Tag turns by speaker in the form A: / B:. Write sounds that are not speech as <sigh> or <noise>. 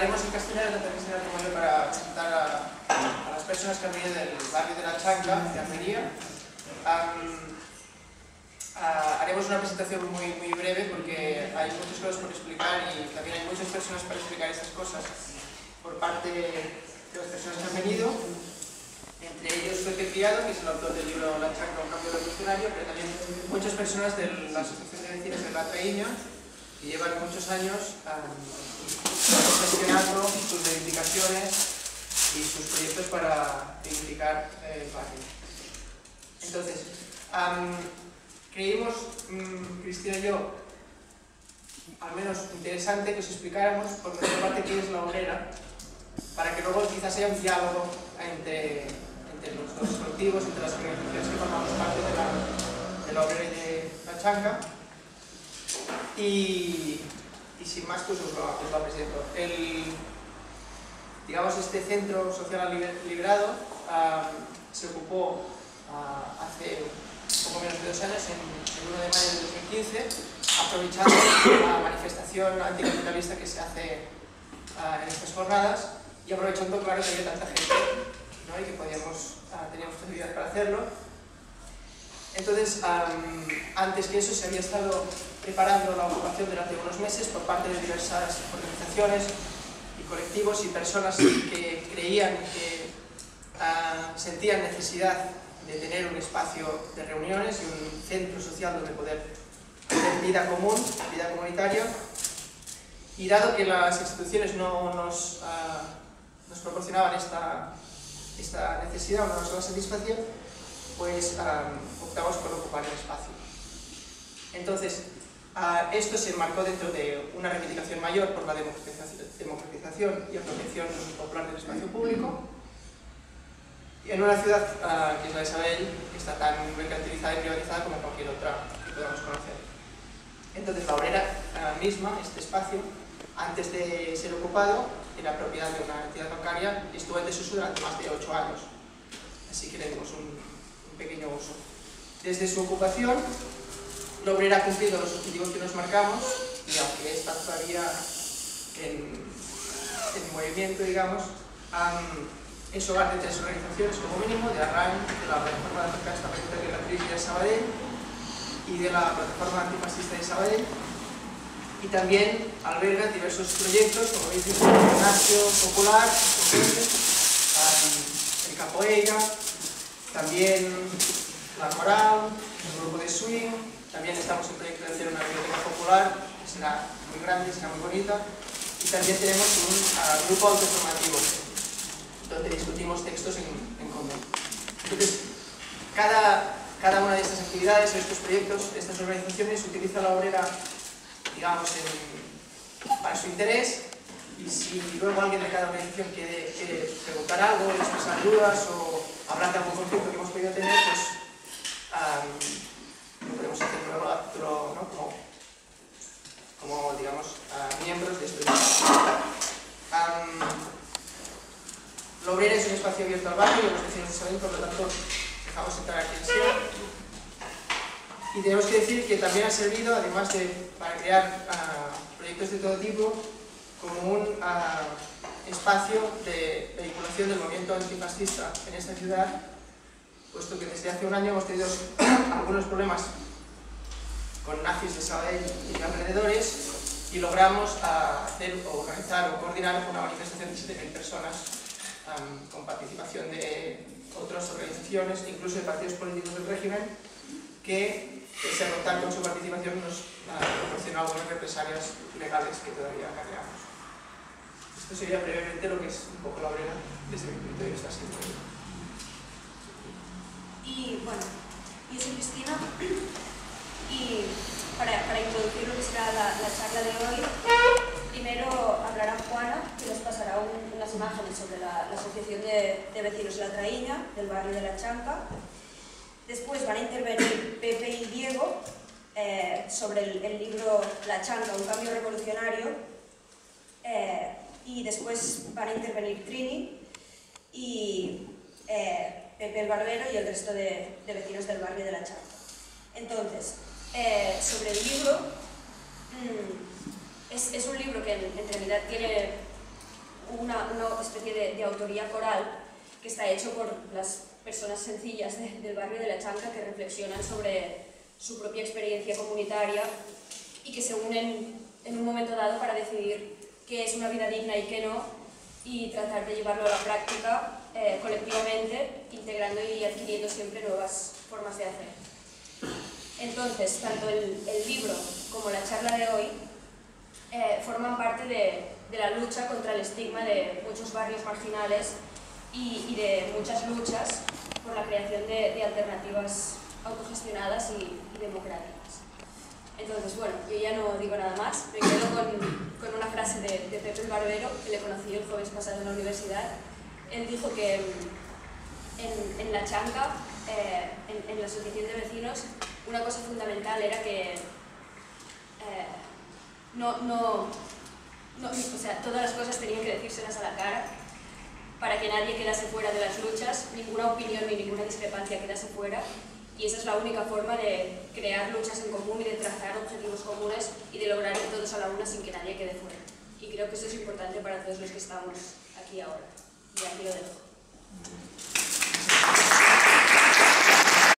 A: hablaremos en castellano, también será como para presentar a, a, las personas que han venido del barrio de La Chanca, de Almería. Um, uh, haremos una presentación muy, muy breve porque hay muchas cosas por explicar y también hay muchas personas para explicar estas cosas por parte de las personas que han venido. Entre ellos Pepe Criado, que es el autor del libro La Chanca, un cambio revolucionario, pero también muchas personas de la Asociación de Vecinos de La Traíña, que llevan muchos años um, sus reivindicaciones y sus proyectos para dignificar el barrio. Entonces, creímos, um, Cristina y yo, al menos interesante que os explicáramos por nuestra parte qué es la obrera, para que luego quizás haya un diálogo entre, los dos entre las organizaciones que formamos parte de la, de obrera y de la chanca. Y, y sin más pues os lo, os lo presento. El, digamos, este centro social liberado se ocupó uh, hace poco menos de dos años, en el 1 de mayo de 2015, aprovechando la manifestación anticapitalista que se hace uh, en estas jornadas y aprovechando, claro, que había tanta gente ¿no? y que podíamos, teníamos facilidad para hacerlo. Entonces, um, antes que eso se había estado preparando la ocupación durante unos meses por parte de diversas organizaciones y colectivos y personas que creían que uh, sentían necesidad de tener un espacio de reuniones y un centro social donde poder hacer vida común, vida comunitaria. Y dado que las instituciones no nos, uh, nos proporcionaban esta, esta necesidad no nos la satisfacían, pues um, optamos por ocupar el espacio. Entonces, Uh, esto se enmarcó dentro de una reivindicación mayor por la democratización y apropiación popular del espacio público en una ciudad uh, que es la de Isabel, que está tan mercantilizada y privatizada como cualquier otra que podamos conocer. Entonces la obrera uh, misma, este espacio, antes de ser ocupado, era propiedad de una entidad bancaria y estuvo en desuso durante más de ocho años. Así que le dimos un. Desde su ocupación, la obrera ha cumplido los objetivos que nos marcamos y aunque está todavía en, en movimiento, digamos, um, es hogar de tres organizaciones como mínimo, de ARRAN, de la Plataforma de Defensa Guerratriz de Sabadell y de la Plataforma Antifascista de Sabadell y también alberga diversos proyectos, como veis, el gimnasio popular, el capoeira, también la coral, el grupo de swing, también estamos en proyecto de hacer una biblioteca popular, que será muy grande, será muy bonita. Y también tenemos un uh, grupo autoformativo, donde discutimos textos en, en común. Entonces, cada, cada una de estas actividades, estos proyectos, estas organizaciones utiliza la obrera, digamos, en, para su interés y si luego alguien de cada organización quiere, quiere preguntar algo, expresar dudas o hablar de algún conflicto que hemos podido tener, pues um, lo podemos hacer luego ¿no? como, como, digamos, uh, miembros de este grupo. Um, la obrera es un espacio abierto al y los vecinos de Sabadell, por lo tanto, dejamos entrar a quien sea. Y tenemos que decir que también ha servido, además de para crear uh, proyectos de todo tipo, como un uh, espacio de vehiculación del movimiento antifascista en esta ciudad puesto que desde hace un año hemos tenido <clears throat> algunos problemas con nazis de Sabadell y de alrededores y logramos ah, hacer organizar o coordinar una manifestación de 7.000 personas con participación de otras organizaciones, incluso de partidos políticos del régimen, que, pese a con su participación, nos uh, proporcionó algunas represalias legales que todavía cargamos. Esto sería brevemente lo que es un poco la obrera desde mi punto de vista siempre.
B: Y bueno, yo soy Cristina y para, para introducir lo que será la, la, charla de hoy, primero hablará Juana, que nos pasará un, unas imágenes sobre la, la Asociación de, de, Vecinos de la Traíña, del barrio de La Chanca. Después van a intervenir Pepe y Diego eh, sobre el, el, libro La Chanca, un cambio revolucionario. Eh, y después van a intervenir Trini y eh, Pepe el Barbero y el resto de, de vecinos del barrio de La Chanca. Entonces, eh, sobre el libro, mmm, es, un libro que en, realidad tiene una, especie de, autoría coral que está hecho por las personas sencillas de, del barrio de La Chanca que reflexionan sobre su propia experiencia comunitaria y que se unen en un momento dado para decidir qué es una vida digna y qué no y tratar de llevarlo a la práctica eh, colectivamente, integrando y adquiriendo siempre nuevas formas de hacer. Entonces, tanto el libro como la charla de hoy eh, forman parte de, de, la lucha contra el estigma de muchos barrios marginales y, y de muchas luchas por la creación de, de alternativas autogestionadas y, y, democráticas. Entonces, bueno, yo ya no digo nada más, me quedo con, con una frase de, de Pepe el Barbero, que le conocí el jueves pasado en la universidad. Él dijo que en, en La Chanca, eh, en, en la asociación de vecinos, una cosa fundamental era que eh, no, no, no, o sea, todas las cosas tenían que decírselas a la cara para que nadie quedase fuera de las luchas, ninguna opinión ni ninguna discrepancia quedase fuera. Y esa es la única forma de crear luchas en común y de trazar objetivos comunes y de lograr ir todos a la una sin que nadie quede fuera. Y creo que eso es importante para todos los que estamos aquí ahora. Y aquí lo dejo.